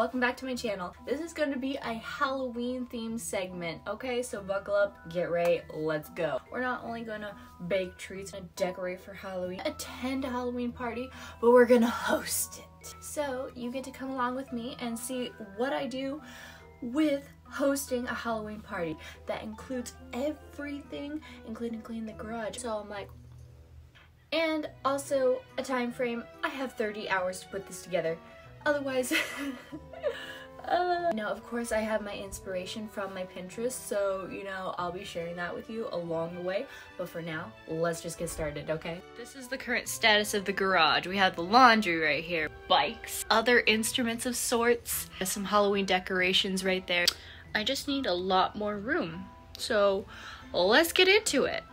welcome back to my channel. This is going to be a Halloween themed segment, okay? So buckle up, get ready, let's go. We're not only going to bake treats and decorate for Halloween, attend a Halloween party, but we're going to host it. So you get to come along with me and see what I do with hosting a Halloween party that includes everything, including cleaning the garage. So I'm like, and also a time frame. I have 30 hours to put this together. Otherwise, uh, now of course I have my inspiration from my Pinterest, so you know, I'll be sharing that with you along the way. But for now, let's just get started, okay? This is the current status of the garage. We have the laundry right here, bikes, other instruments of sorts, some Halloween decorations right there. I just need a lot more room. So let's get into it.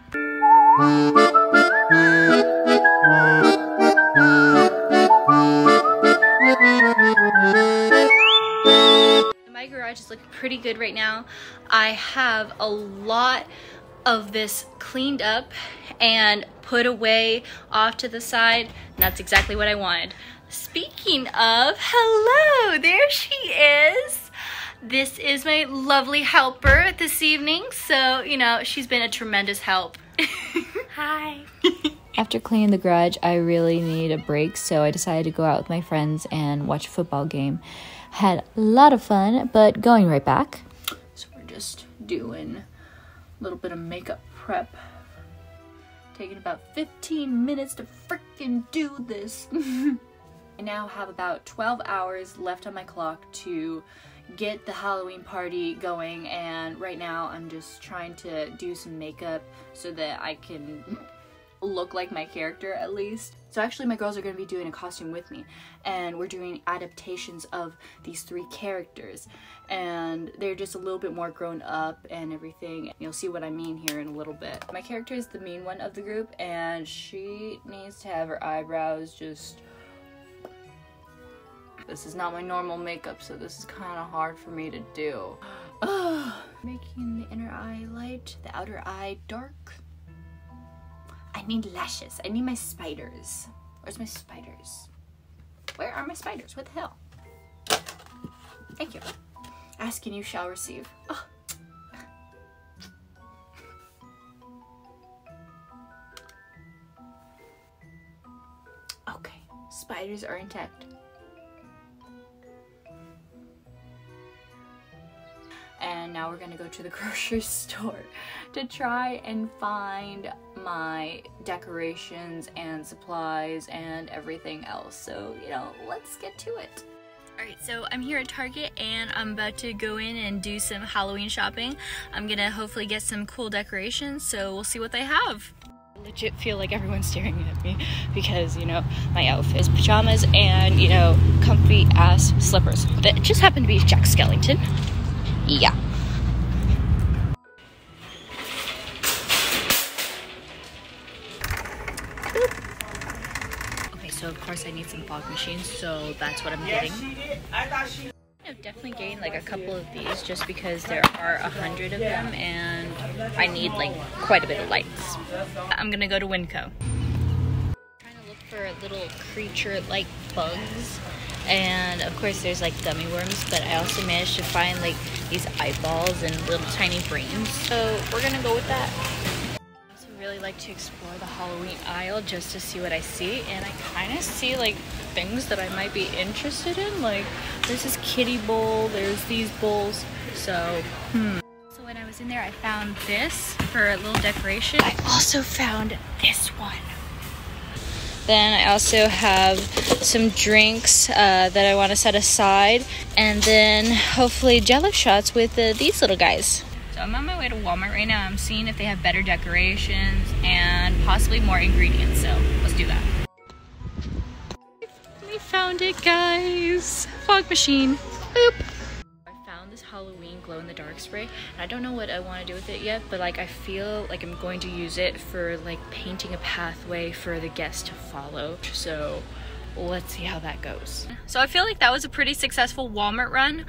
My garage is looking pretty good right now. I have a lot of this cleaned up and put away off to the side. And that's exactly what I wanted. Speaking of, hello, there she is. This is my lovely helper this evening. So, you know, she's been a tremendous help. Hi. After cleaning the garage, I really needed a break, so I decided to go out with my friends and watch a football game. Had a lot of fun, but going right back. So we're just doing a little bit of makeup prep. Taking about 15 minutes to freaking do this. I now have about 12 hours left on my clock to get the Halloween party going and right now I'm just trying to do some makeup so that I can look like my character at least. So actually my girls are going to be doing a costume with me and we're doing adaptations of these three characters and they're just a little bit more grown up and everything. You'll see what I mean here in a little bit. My character is the mean one of the group and she needs to have her eyebrows just this is not my normal makeup, so this is kind of hard for me to do. Making the inner eye light, the outer eye dark. I need lashes. I need my spiders. Where's my spiders? Where are my spiders? What the hell? Thank you. Ask and you shall receive. Oh. Okay, spiders are intact. and now we're gonna go to the grocery store to try and find my decorations and supplies and everything else. So, you know, let's get to it. Alright, so I'm here at Target and I'm about to go in and do some Halloween shopping. I'm gonna hopefully get some cool decorations, so we'll see what they have. I legit feel like everyone's staring at me because, you know, my outfit is pajamas and, you know, comfy ass slippers that just happen to be Jack Skellington. Yeah. So of course I need some fog machines, so that's what I'm getting. I've definitely gained like a couple of these just because there are a hundred of them and I need like quite a bit of lights. I'm gonna go to Winco. trying to look for little creature like bugs and of course there's like gummy worms but I also managed to find like these eyeballs and little tiny brains so we're gonna go with that really like to explore the Halloween aisle just to see what I see and I kind of see like things that I might be interested in like there's this kitty bowl there's these bowls so hmm. So when I was in there I found this for a little decoration. I also found this one. Then I also have some drinks uh, that I want to set aside, and then hopefully jello shots with uh, these little guys. So I'm on my way to Walmart right now. I'm seeing if they have better decorations and possibly more ingredients. So let's do that. We found it, guys. Fog machine. Boop. I found this Halloween glow in the dark spray and I don't know what I want to do with it yet but like I feel like I'm going to use it for like painting a pathway for the guests to follow so let's see how that goes. So I feel like that was a pretty successful Walmart run.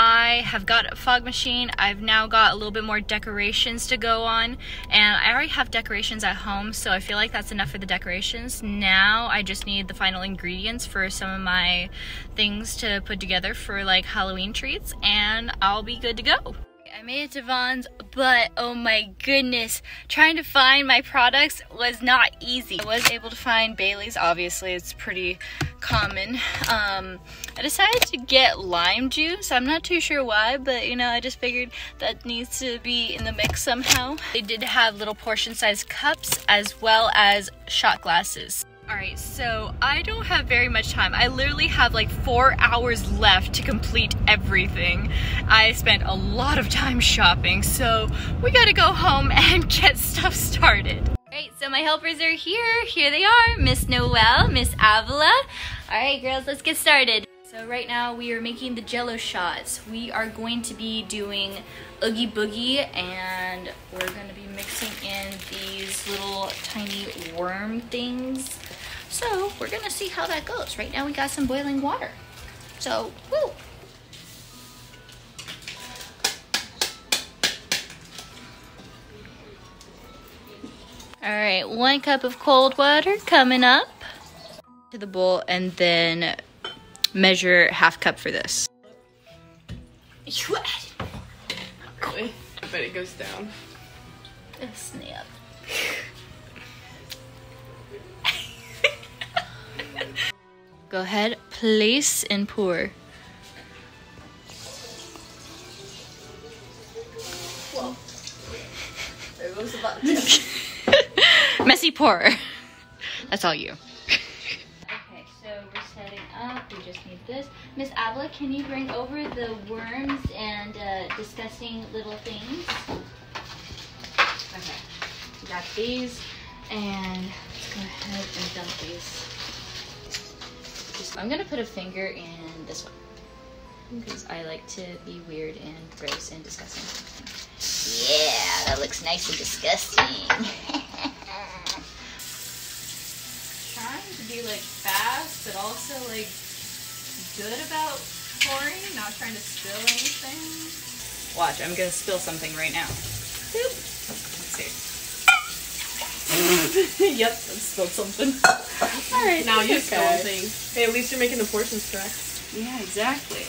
I have got a fog machine. I've now got a little bit more decorations to go on. And I already have decorations at home, so I feel like that's enough for the decorations. Now I just need the final ingredients for some of my things to put together for like Halloween treats, and I'll be good to go. I made it to Vons, but oh my goodness, trying to find my products was not easy. I was able to find Bailey's, obviously it's pretty common. Um, I decided to get lime juice. I'm not too sure why, but you know, I just figured that needs to be in the mix somehow. They did have little portion sized cups as well as shot glasses. Alright, so I don't have very much time. I literally have like four hours left to complete everything. I spent a lot of time shopping, so we gotta go home and get stuff started. Alright, so my helpers are here. Here they are, Miss Noel, Miss Avila. Alright girls, let's get started. So right now we are making the jello shots. We are going to be doing Oogie Boogie and we're gonna be mixing in these little tiny worm things. So we're gonna see how that goes. Right now we got some boiling water. So, woo! All right, one cup of cold water coming up to the bowl and then measure half cup for this. Wait, I bet it goes down. Oh, snap. Go ahead, place and pour. Messy pour. That's all you. Okay, so we're setting up. We just need this. Miss Avila, can you bring over the worms and uh, disgusting little things? Okay, we got these, and let's go ahead and dump these. I'm gonna put a finger in this one because I like to be weird and gross and disgusting. Yeah, that looks nice and disgusting. Trying to be like fast, but also like good about pouring, not trying to spill anything. Watch, I'm gonna spill something right now. Boop. Let's see. yep, I spilled something. All right. Now you okay. spill things. Hey, at least you're making the portions correct. Yeah, exactly.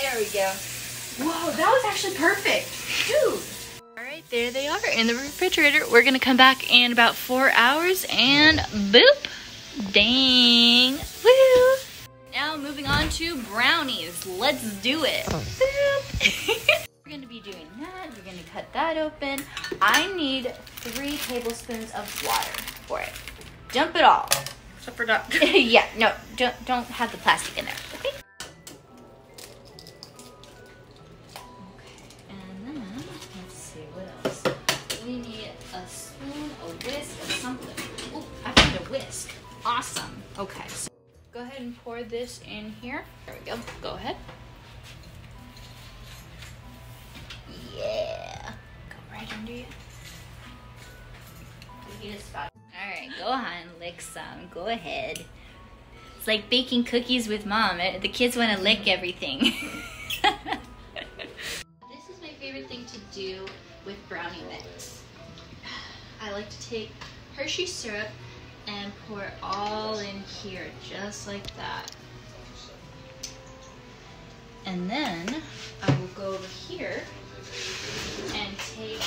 There we go. Whoa, that was actually perfect. Dude. All right, there they are in the refrigerator. We're gonna come back in about four hours and boop. Dang. Woo. Now moving on to brownies. Let's do it. Boop. We're gonna be doing that. You're gonna cut that open. I need three tablespoons of water for it. Dump it all. Except for that. yeah, no, don't don't have the plastic in there. Okay. Okay, and then let's see what else. We need a spoon, a whisk, or something. Oh, I found a whisk. Awesome. Okay, so go ahead and pour this in here. There we go. Go ahead. Yeah. Go right under you. You need a spot. All right, go on, lick some. Go ahead. It's like baking cookies with mom. The kids want to lick everything. this is my favorite thing to do with brownie mix. I like to take Hershey syrup and pour it all in here, just like that. And then I will go over here and take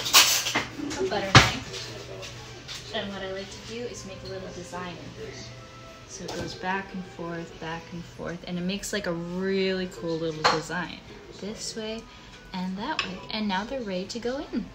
a butter knife. And what I like to do is make a little design in here. So it goes back and forth, back and forth, and it makes like a really cool little design. This way and that way. And now they're ready to go in.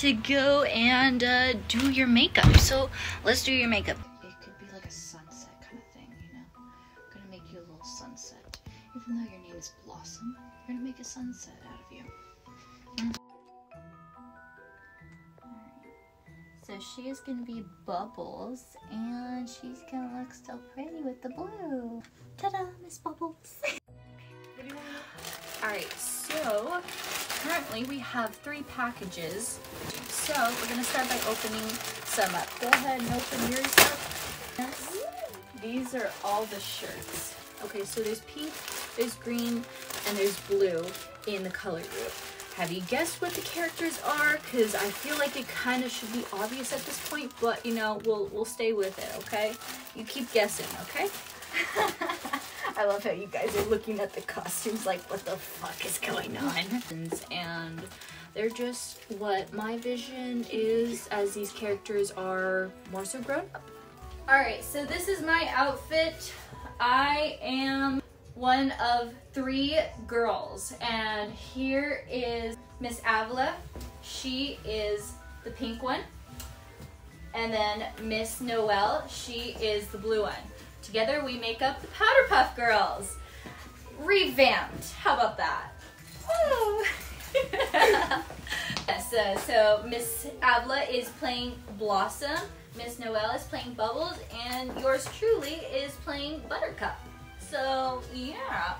To go and uh, do your makeup. So let's do your makeup. It could be like a sunset kind of thing, you know. I'm gonna make you a little sunset. Even though your name is Blossom, we're gonna make a sunset out of you. So she is gonna be Bubbles, and she's gonna look so pretty with the blue. Ta-da, Miss Bubbles. Alright, so currently we have three packages. So we're gonna start by opening some up. Go ahead and open yours up. Yes. These are all the shirts. Okay, so there's pink, there's green, and there's blue in the color group. Have you guessed what the characters are? Because I feel like it kind of should be obvious at this point, but you know, we'll we'll stay with it, okay? You keep guessing, okay? I love how you guys are looking at the costumes like, what the fuck is going on? And they're just what my vision is as these characters are more so grown up. Alright, so this is my outfit. I am one of three girls, and here is Miss Avila. She is the pink one. And then Miss Noel, she is the blue one. Together we make up the Powerpuff Girls. Revamped. How about that? Woo! yes, uh, so Miss Avila is playing Blossom, Miss Noelle is playing Bubbles, and yours truly is playing Buttercup. So, yeah.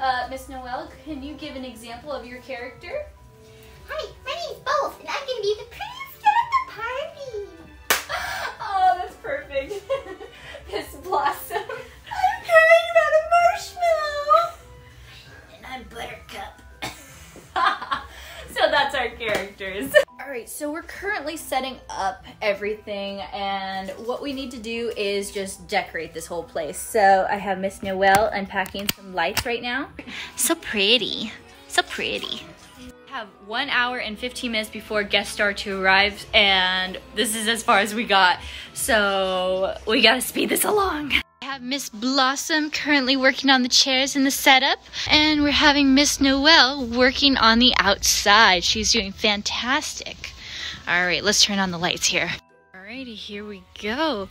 Uh, Miss Noelle, can you give an example of your character? Hi, my name's Bubbles, and I'm gonna be the prettiest girl at the party. Oh, that's perfect. Miss Blossom. I'm carrying about a marshmallow. And I'm Buttercup. so that's our characters. All right, so we're currently setting up everything, and what we need to do is just decorate this whole place. So I have Miss Noelle unpacking some lights right now. So pretty, so pretty. Have one hour and 15 minutes before guest star to arrive, and this is as far as we got. So we gotta speed this along. I have Miss Blossom currently working on the chairs and the setup, and we're having Miss Noelle working on the outside. She's doing fantastic. All right, let's turn on the lights here. Alrighty, here we go.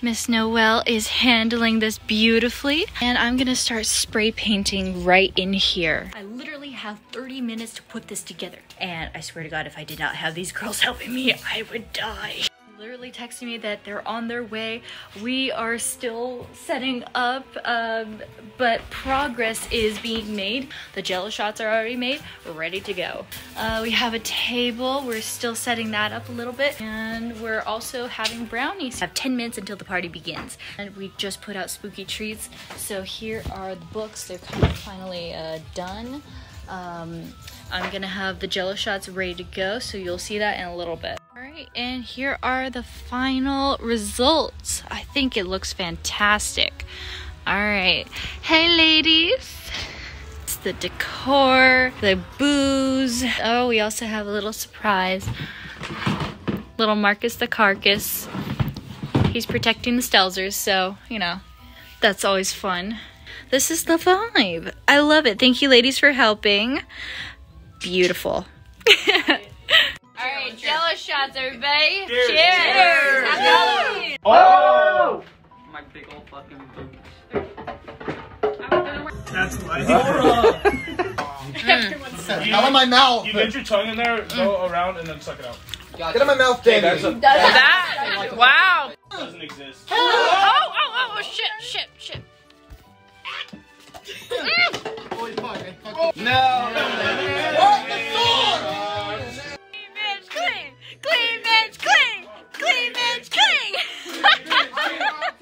Miss Noelle is handling this beautifully, and I'm gonna start spray painting right in here. I literally have 30 minutes to put this together, and I swear to God, if I did not have these girls helping me, I would die literally texting me that they're on their way. We are still setting up, um, but progress is being made. The jello shots are already made. Ready to go. Uh, we have a table. We're still setting that up a little bit. And we're also having brownies. We have 10 minutes until the party begins. And we just put out spooky treats. So here are the books. They're kind of finally uh, done. Um, I'm gonna have the jello shots ready to go, so you'll see that in a little bit. And here are the final results. I think it looks fantastic. Alright, hey ladies! It's the decor, the booze. Oh, we also have a little surprise. Little Marcus the Carcass. He's protecting the Stelzers, so, you know, that's always fun. This is the vibe. I love it. Thank you, ladies, for helping. Beautiful. All right, Jello shots, everybody. Cheers. Cheers. Cheers. Happy Halloween. Oh! My big old fucking boots. That's why. Hell in my mouth. You get your tongue in there, go mm. around, and then suck it out. Get in my mouth, Danny. that's a- That, wow. doesn't exist. Oh, oh, oh, oh, shit, shit, shit. Holy fuck, I fucked No! Cleavage King!